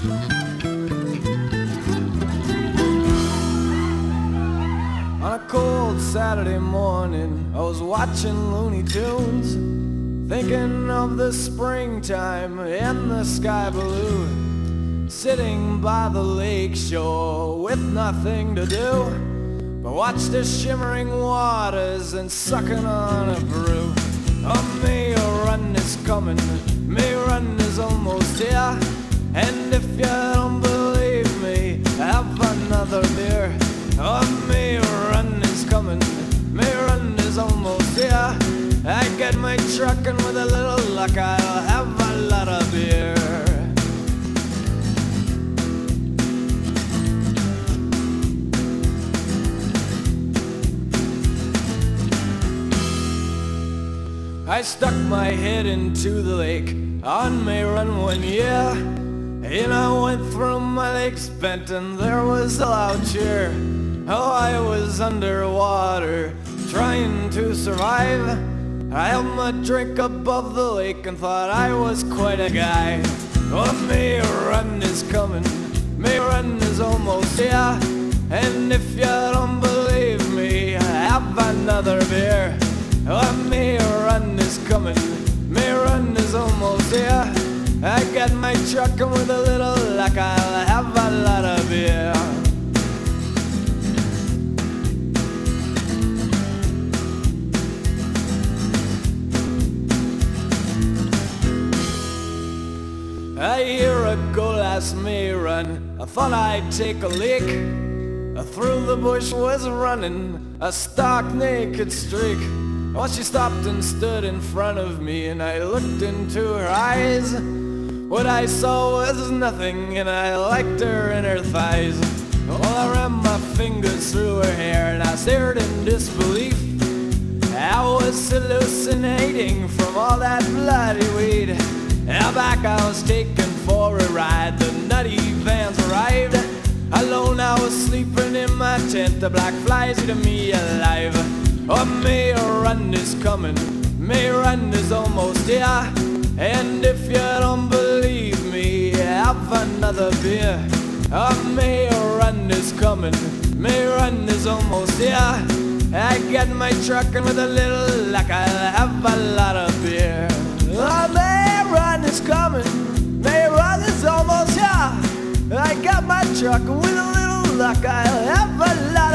On a cold Saturday morning, I was watching Looney Tunes, thinking of the springtime and the sky blue, sitting by the lake shore with nothing to do but watch the shimmering waters and sucking on a brew. Oh, May run is coming, May run is almost here, and if you don't believe me, have another beer. Oh, May run is coming, May run is almost here. I get my truck and with a little luck I'll have a lot of beer. I stuck my head into the lake on May Run one year. And I went through my legs bent and there was a loud cheer. Oh, I was underwater trying to survive. I held my drink above the lake and thought I was quite a guy. Oh, May Run is coming, May Run is almost here. And if you don't believe me, have another beer. Oh, May Run is coming, May Run is almost here. I got my truck and with a little luck I'll have a lot of beer. I hear a year ago last May run, I thought I'd take a leak. Through the bush was running a stark naked streak. Well, she stopped and stood in front of me and I looked into her eyes. What I saw was nothing and I liked her in her thighs. Well, I ran my fingers through her hair and I stared in disbelief. I was hallucinating from all that bloody weed. Now back I was taken for a ride, the nutty vans arrived. Alone I was sleeping in my tent, the black flies eating me alive. Oh, May Run is coming, May Run is almost here. And if you don't have another beer. Oh, May Run is coming, May Run is almost here. I got my truck and with a little luck I'll have a lot of beer. Ah, oh, May Run is coming, May Run is almost here. I got my truck and with a little luck I'll have a lot